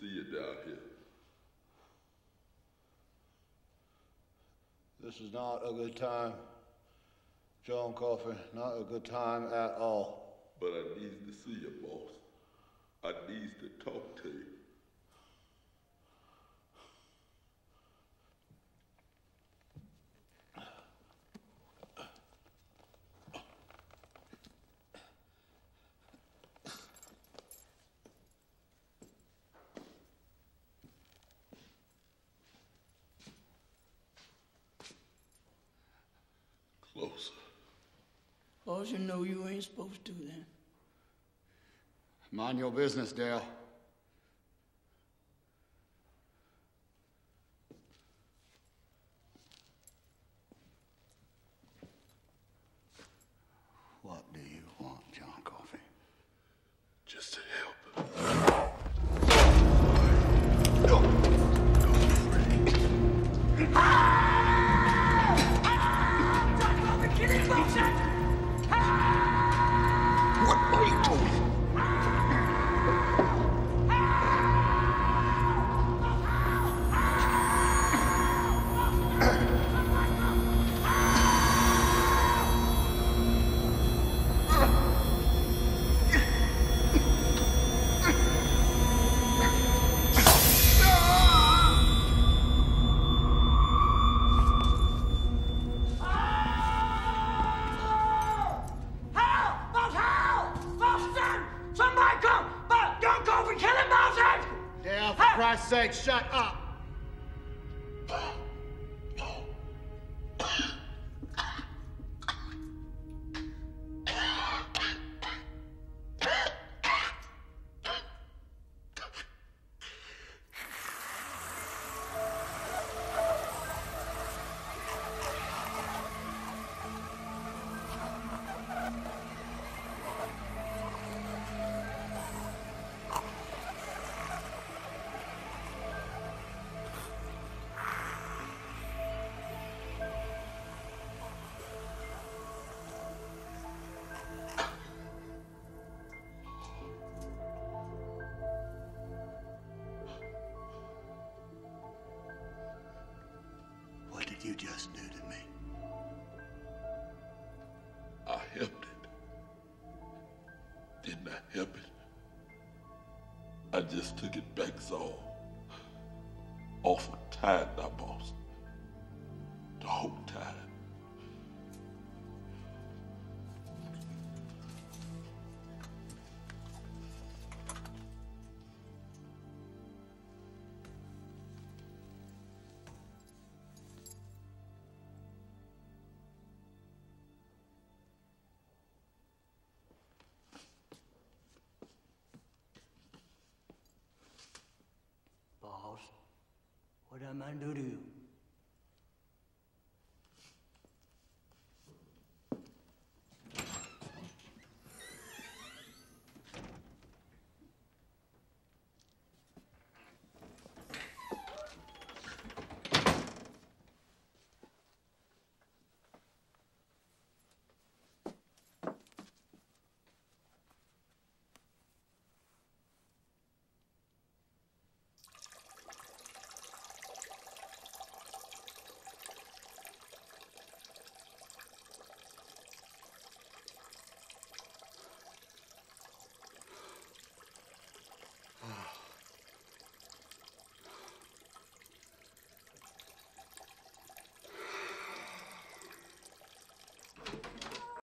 see you down here. This is not a good time. John Coffey, not a good time at all. But I needs to see you, boss. I needs to talk All you know you ain't supposed to then. Mind your business, Del. Christ's sake, shut up! You just do to me? I helped it. Didn't I help it? I just took it back so awful tired now, boss. The whole time. Boss, what that man do to you?